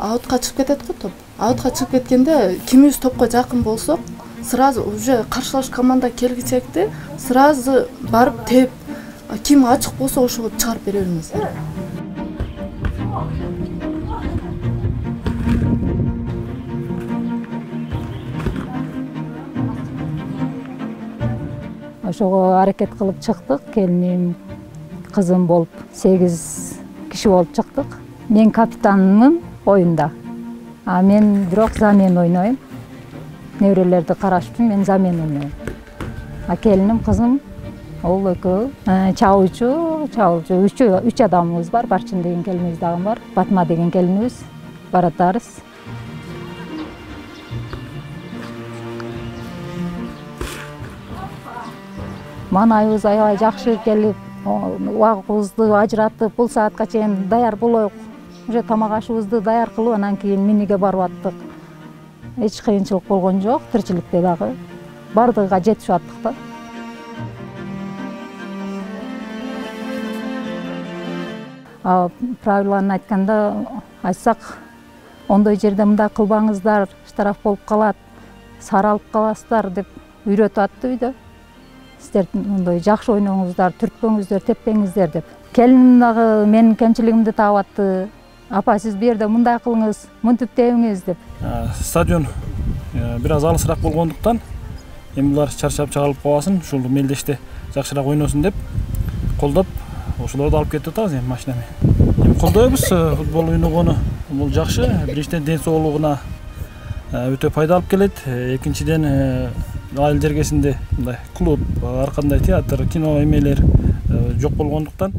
аутка чыгып кетет го топ. Аутка чыгып кеткенде кимибиз топко жакын болсок сразу уже каршылаш команда келгичекти сразу барып тээп ким ачык болсо ошого чыгарып бере беребиз ошого аракет кылып чыктык келиним кызым болуп сегиз киши болуп чыктык мен капитанмын. оюнда а мен бирок замен ойнойм неберелерди караш үчүн мен замен ойнойм а келиним кызым ол экөө чабуучу чабуучу үчөө үч адамыбыз бар барчын деген келинибиз дагы бар батма деген келинибиз баратарбыз маанайыбыз аябай жакшы келип убагыбызды ажыратып бул саатка чейин даяр болоюк уже тамак ашыбызды даяр кылып анан кийин миниге барып аттык. Эч кыйынчылык болгон жок тиричиликте дагы баардыгыга жетишип аттык да. Правиланы айтканда айтсак ондой жерде мындай кылбаңыздар штраф болуп калат саралып каласыздар деп үйрөтүп атты үйдө сиздер мындай жакшы ойноңуздар түртпөңүздөр теппеңиздер деп. Келиним дагы менин кемчилигимди таап атты апа сиз бул жерде мындай кылыңыз мынтип тебиңиз деп. Стадион бир аз алысыраак болгондуктан эми булар чарчап чагылып калбасын ушул мелдеште жакшыраак ойносун деп колдоп ошолорду алып кетип атабыз эми машина менен эми колдойбуз футбол ойногону бул жакшы биринчиден ден соолугуна өтө пайда алып келет экинчиден айыл жергесинде мындай клуб ар кандай театр кино эмелер жок болгондуктан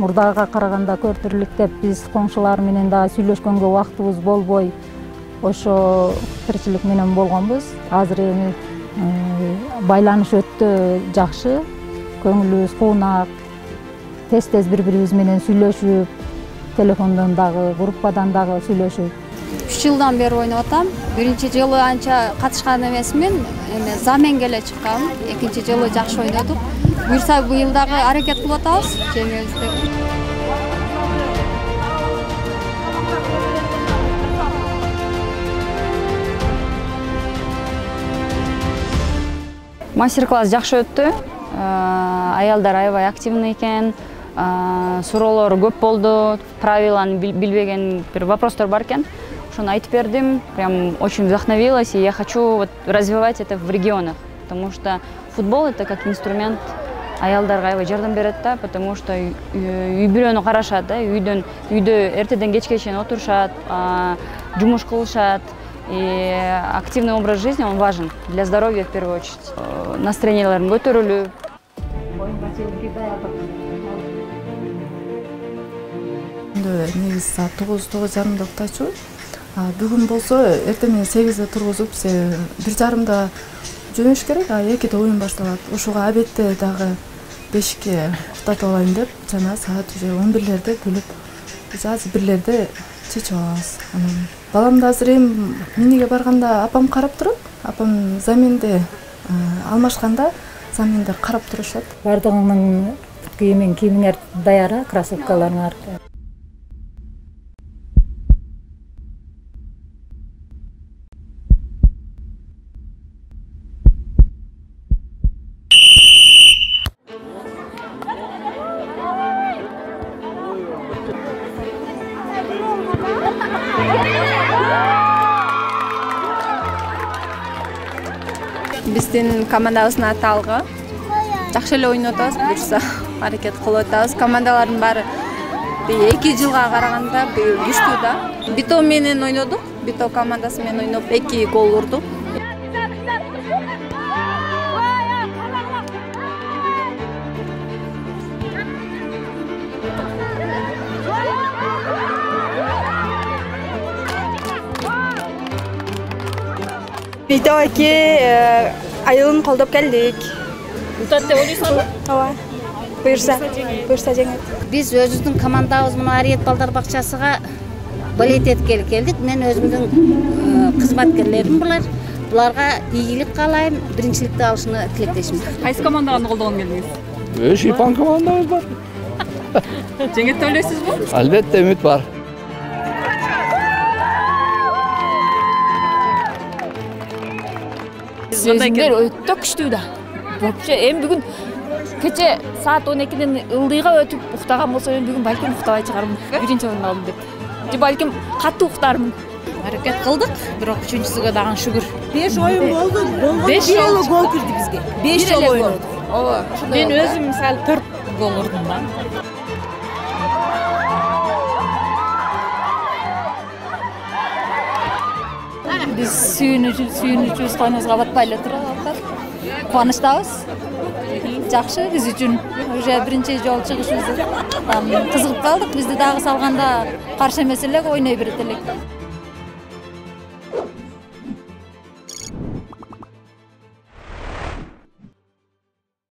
мурдагыга караганда деп биз коңшулар менен дагы сүйлөшкөнгө убактыбыз болбой. Ошо тиричилик менен болгонбуз. Азыр эми байланыш өтө жакшы. Көңүлүбүз куунак. Тез тез бири бирибиз менен сүйлөшүп телефондон дагы группадан дагы сүйлөшүп. Үч жылдан бери ойноп атам. Биринчи жылы анча катышкан эмесмин. Эме заменге эле чыкканмын экинчи жылы жакшы ойнодук буюрса быйыл дагы аракет кылып атабыз мастер класс жакшы өттү аялдар аябай активный экен суроолор көп болду правиланы билбеген бир вопростор бар экен ошону айтып бердим прям очень вдохновилась. И я хочу развивать это в регионах. Потому что футбол это как инструмент аялдарга аябай жардам берет да потому что үй бүлөнү карашат да үйдөн үйдө эртеден кечке чейин отурушат жумуш кылышат. И активный образ жизни он важен для здоровья в первую очередь. Настроенияларым көтөрүлүп оюнга чейинки даярдык негизи саат тогуз тогуз жарымда уктайчубуз бүгүн болсо эртең менен сегизде тургузуп себеби бир жарымда жөнөш керек а экиде оюн башталат. Ошого обедте дагы бешикке уктатып алайын деп жана саат уже он бирлерде бөлүп уже азыр бирлерде чечип алабыз анан баламды азыр эми миниге барганда апам карап турат апам заменде алмашканда замендер карап турушат баардыгыңдын кийимиң кийимиңер даяр э кроссовкаларыңар биздин командабыздын аты жакшы эле ойноп атабыз буюрса аракет кылып атабыз. Командалардын баары эки жылга караганда күчтүү да бито менен ойнодук бито командасы менен ойноп эки гол урдук үйдөгү айылын колдоп келдик утат деп ойлойсуңарбы ооба буюрса буюрса жеңет биз өзүбүздүн командабыз мына ариет балдар бакчасыга болеть эткеле келдик мен өзүмдүн кызматкерлерим булар буларга ийгилик каалайм биринчиликти алышына тилектешмин кайсы команданы колдогон келдиңиз шипан командабыз бар жеңет деп ойлойсузбу албетте үмүт бар сезимдер өтө күчтүү да вообще эми бүгүн кече саат он экиден ылдыйга өтүп уктаган болсом эми бүгүн балким уктабай чыгармын биринчи орун алдым деп же балким катуу уктаармын аракет кылдык бирок үчүнчүсүгө дагы шүгүр беш оюн болду беш эле гол кирди бизге беш жолу ойнодук ооба мен өзүм мисалы төрт гол урдум да биз сүйүнүчү сүйүнүчүбүз койнубузга батпай эле туруп атат кубанычтабыз. Жакшы биз үчүн. Уже биринчи жолу чыгышыбыз кызыгып калдык. Бизди дагы салганда каршы эмес элек ойной берет элек